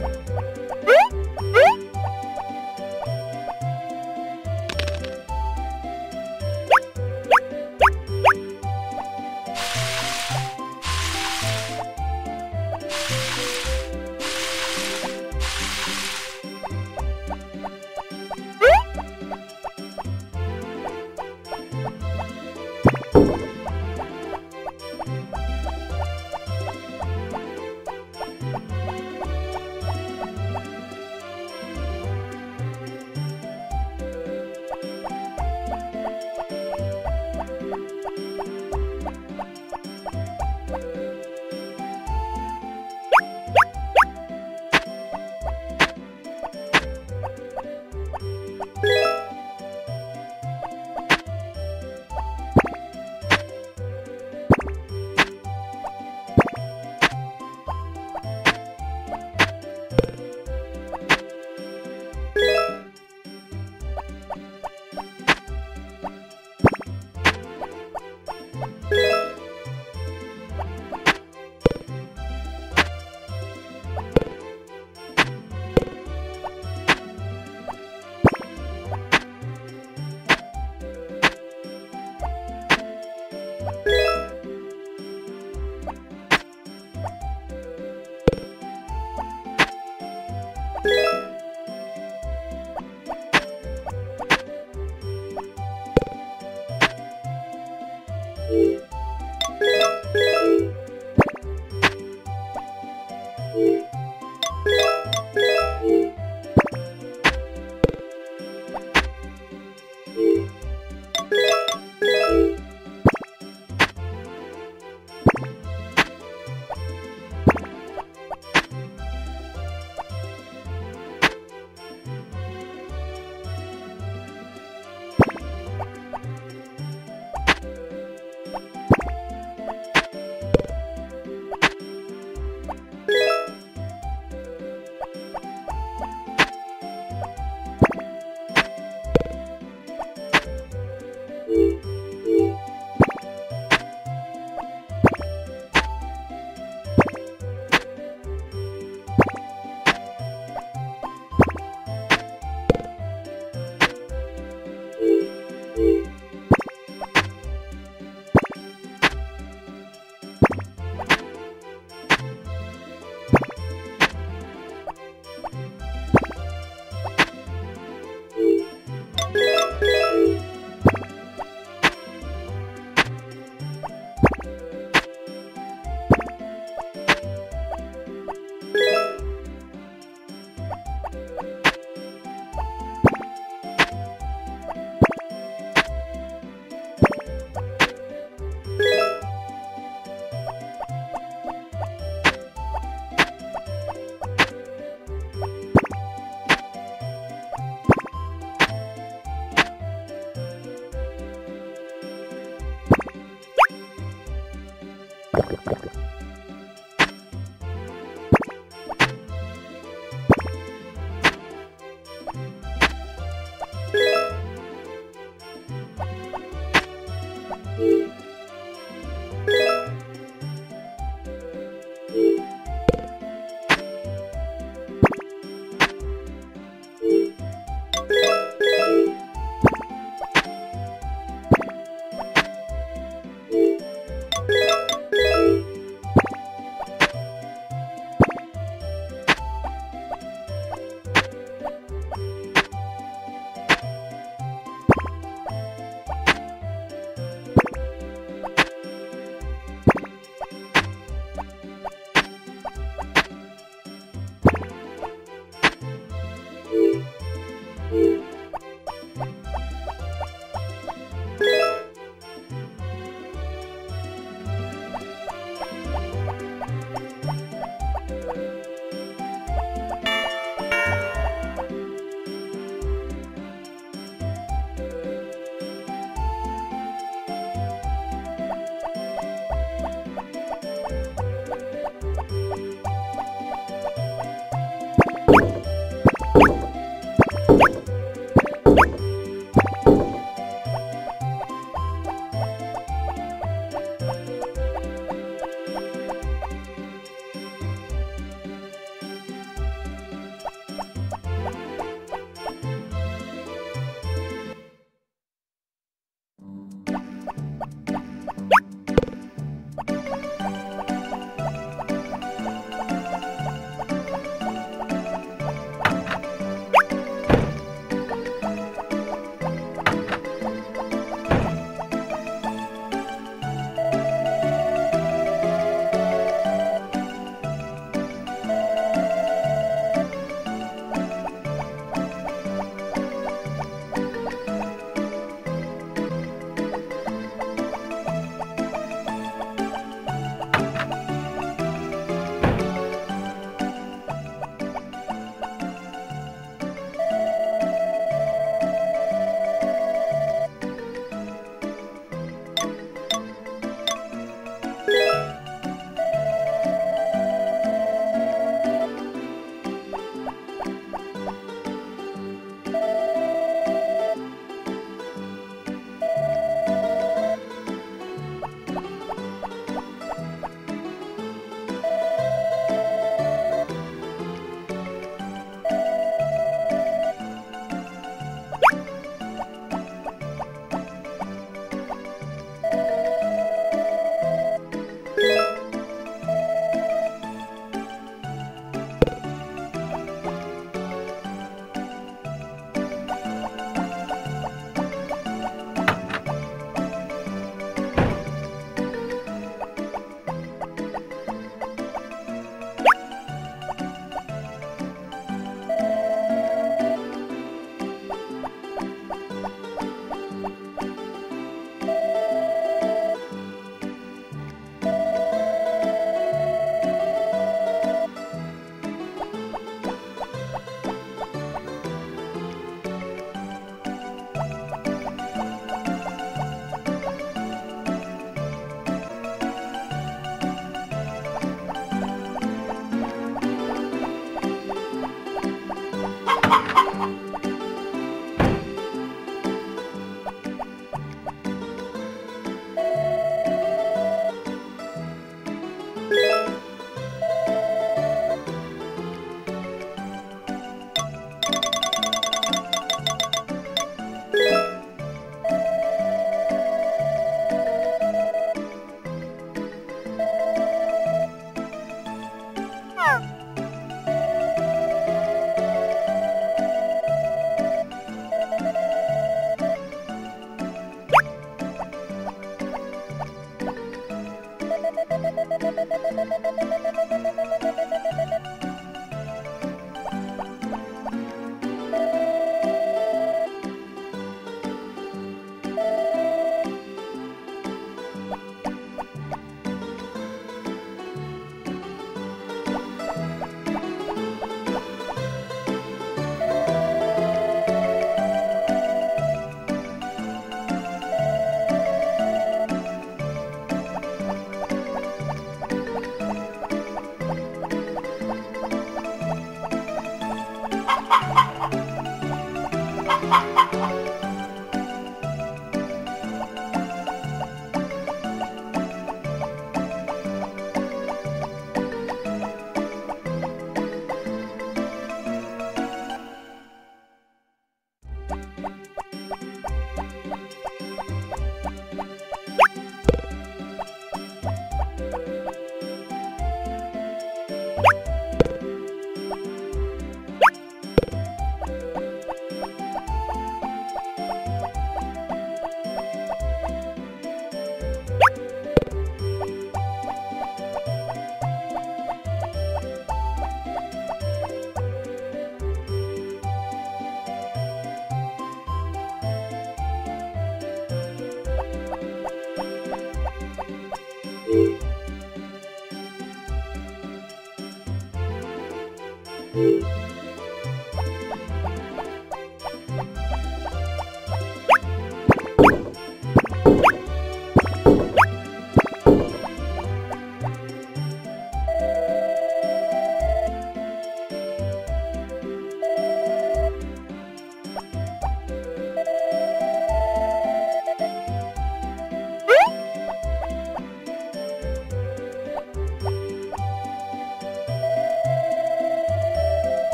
Bye.